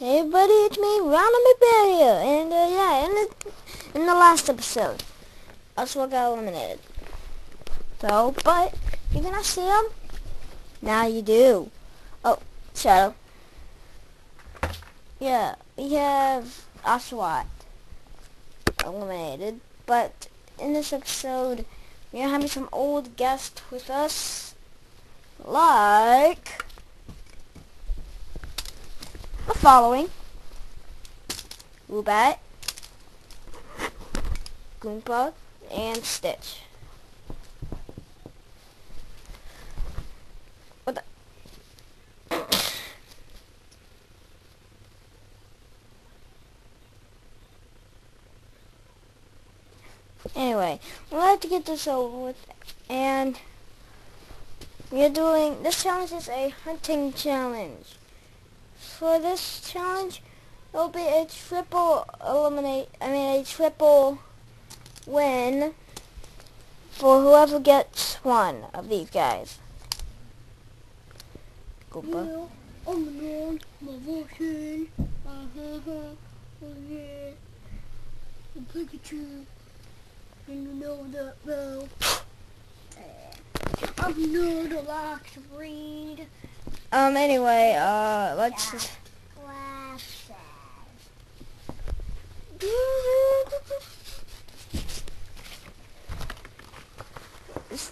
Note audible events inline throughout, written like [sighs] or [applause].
Hey everybody, it's me, Ronald McBear here, and uh, yeah, in the, in the last episode, Oswald got eliminated. So, but, you're gonna see him? Now you do. Oh, Shadow. Yeah, we have Oswald eliminated, but in this episode, we're having some old guests with us, like the following. Woobat, Goomba, and Stitch. What the? Anyway, we'll have to get this over with, and we're doing, this challenge is a hunting challenge for this challenge, it'll be a triple eliminate, I mean a triple win for whoever gets one of these guys. Goopa. Pikachu. And you know that, well. I'm not a like to read. Um, anyway, uh, let's just... Glasses.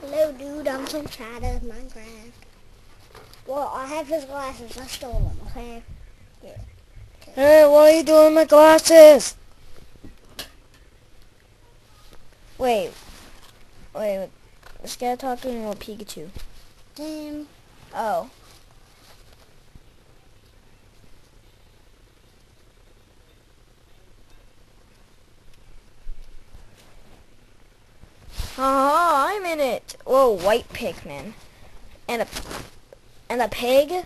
Hello, dude. I'm so tired of Minecraft. Well, I have his glasses. I stole them, okay? Yeah. Hey, what are you doing with my glasses? Wait. Wait. This guy talking about Pikachu. Damn. Oh. Oh, I'm in it. Whoa, white Pikmin. And a and a pig.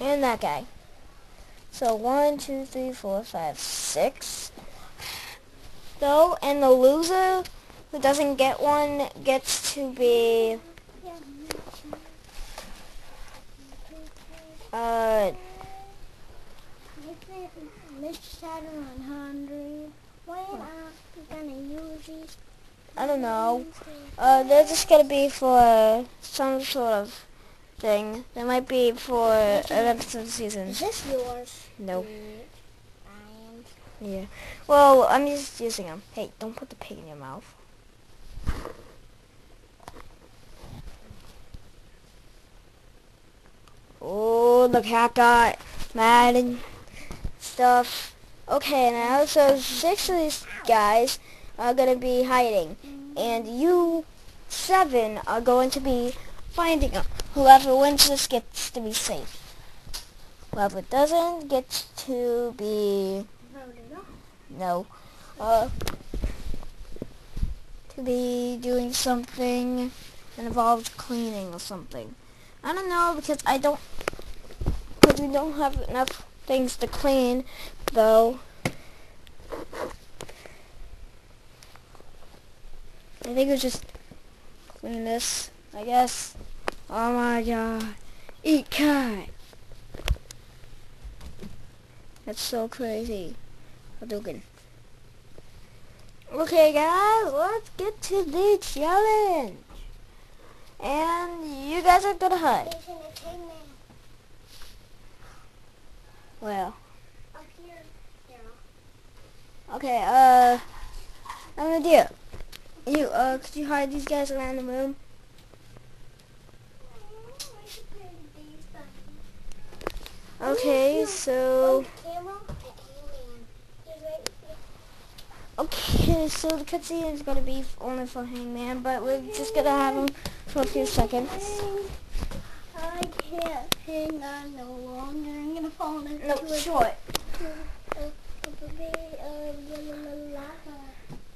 And that guy. So one, two, three, four, five, six. So, and the loser who doesn't get one gets to be uh Mr. Saturn 100. When are you gonna use these? I don't know. Uh, they're just gonna be for some sort of thing. They might be for an episode of the season. Is this yours? No. Yeah. Well, I'm just using them. Hey, don't put the pig in your mouth. Oh, the cat got mad and stuff. Okay, now so six of these guys are gonna be hiding, and you seven are going to be finding them. Whoever wins this gets to be safe. Whoever doesn't gets to be no. Uh, to be doing something that involves cleaning or something. I don't know because I don't, we don't have enough things to clean, though. I think we just clean this, I guess. Oh my god. Eat cat. That's so crazy. Hadouken. Okay guys, let's get to the challenge. And you guys are gonna hide. Jason, it's Hangman. Well, Up here. Daryl. okay, uh, I'm gonna do. You, uh, could you hide these guys around the room? I should play these buttons. Okay, so, Camera. Hangman. He's right here. okay, so the cutscene is gonna be only for Hangman, but we're just gonna have him for a few seconds. Can't hang on no longer. I'm gonna fall into No, a short.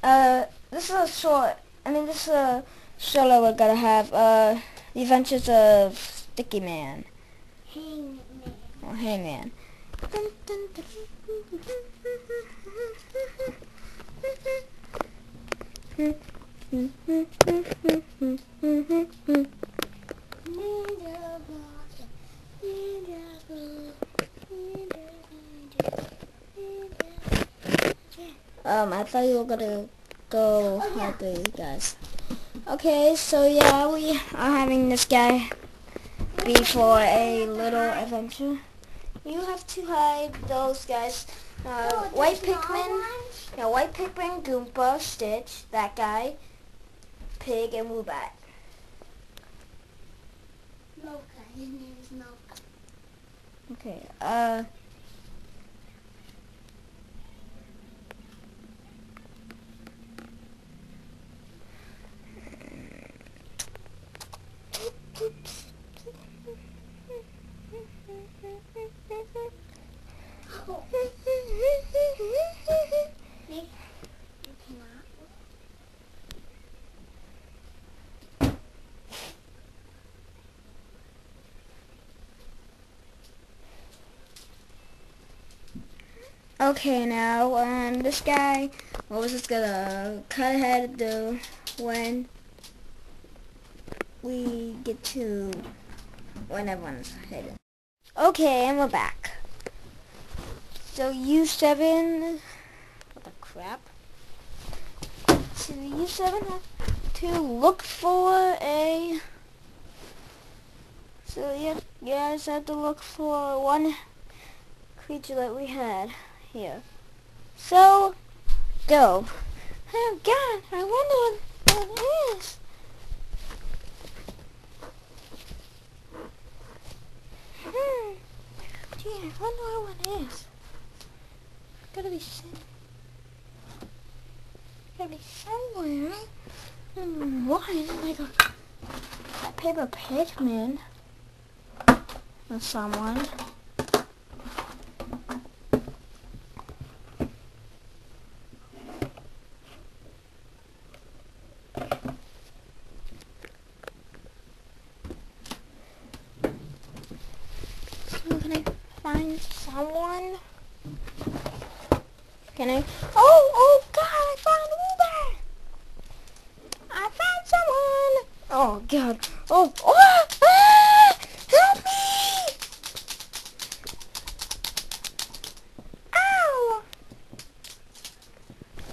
uh, this is a short. I mean, this is a solo we're gonna have. Uh, The Adventures of Sticky Man. Hangman. Or Hangman. Um, I thought you were gonna go Oh, yeah. help you guys. Okay, so yeah, we are having this guy be for a little adventure. You have to hide those guys. Uh, Oh, White Pikmin, yeah, White Pikmin, Goomba, Stitch, that guy, Pig, and Woobat. Mocha. His name is Mocha. Okay, uh... Okay, now, um, this guy, what was this gonna cut ahead do when we get to when everyone's hidden? Okay, and we're back. So U7, what the crap? So U7 have to look for a, so you you guys have to look for one creature that we had here. So, go. Oh God, I wonder what that is. Hmm. Gee, I wonder what it is. Gotta be some. Gotta be somewhere. Hmm, Why? Like a, a paper Pikmin. Or someone. So can I find someone? Can I? Oh, oh God! I found Uber. I found someone. Oh God! Oh, oh! Ah! Help me! Ow!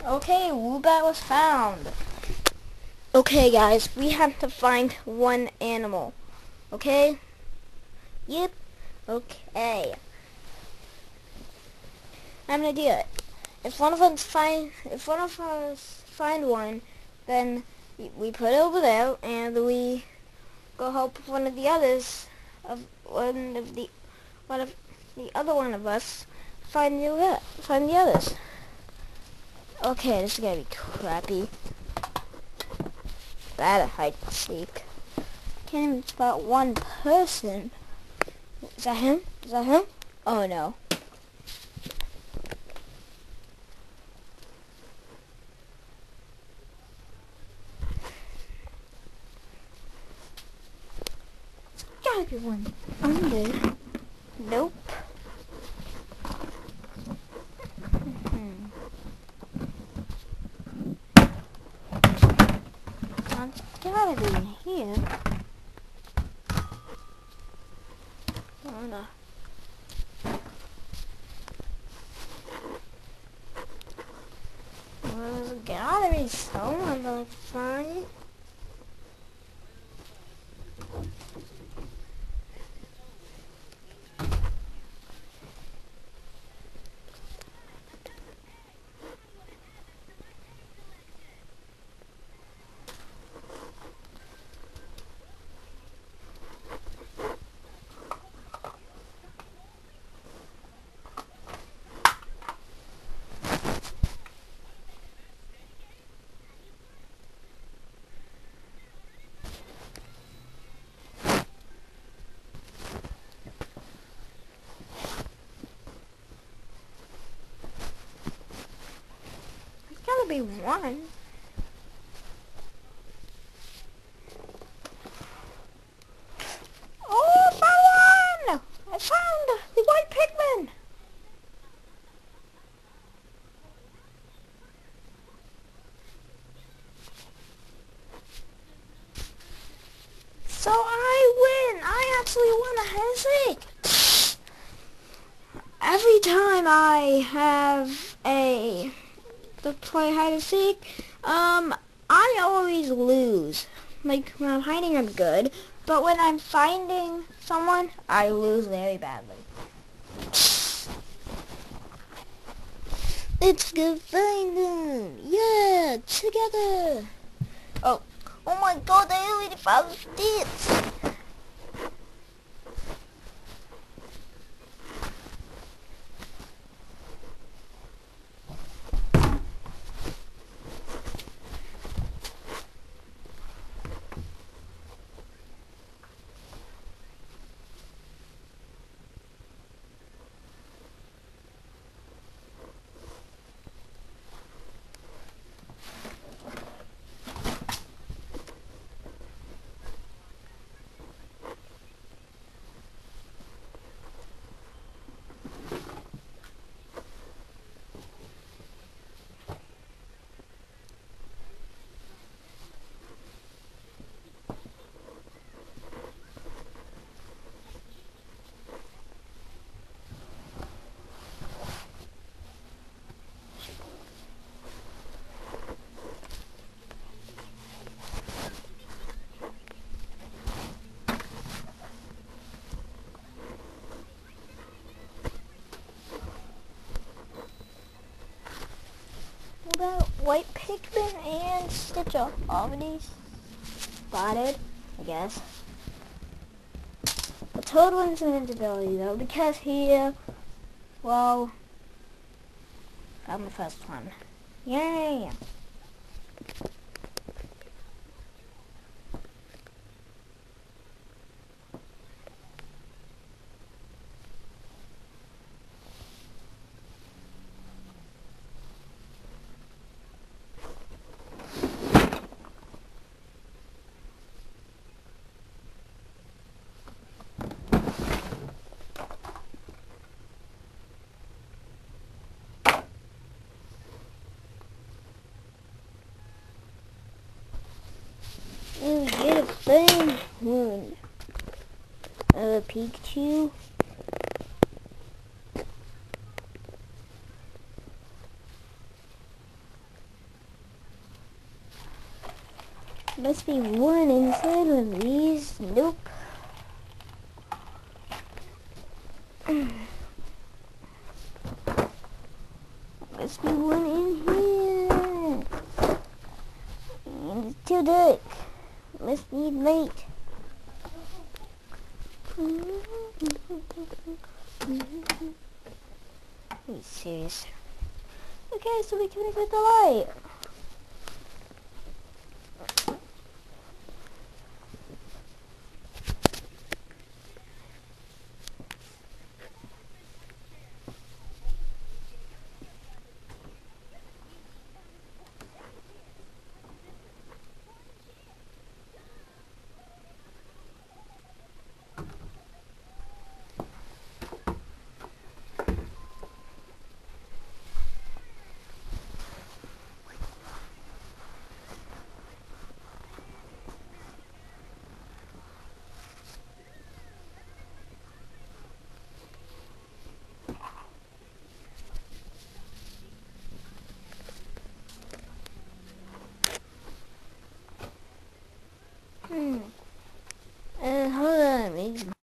Okay, Woobat was found. Okay, guys, we have to find one animal. Okay? Yep. Okay. I have an idea. If one of us find, if one of us find one, then we- put it over there, and we go help one of the others, of one of the, one of the other one of us, find the find the others. Okay, this is gonna be crappy. Bad hide and seek. Can't even spot one person. Is that him? Is that him? Oh no. One under. Nope. Hmm. It's gotta be in here. Oh no. Well, there's gotta be someone that gotta be one. Oh, found one! I found the white Pikmin! So I win! I actually won a headache! Every time I have a to play hide and seek, um, I always lose. Like when I'm hiding, I'm good, but when I'm finding someone, I lose very badly. It's good find them. Yeah, together. Oh, oh my God! I already found this. Pikmin and Stitch All of these spotted, I guess. The Toad one's invincibility though, because he, uh, well, I'm the first one. Yay! You get a thing one. A Pikachu. Must be one inside of these. Nope. [sighs] Must be one in here. It's too dark. Must need light. Are you serious? Okay, so we can get the light.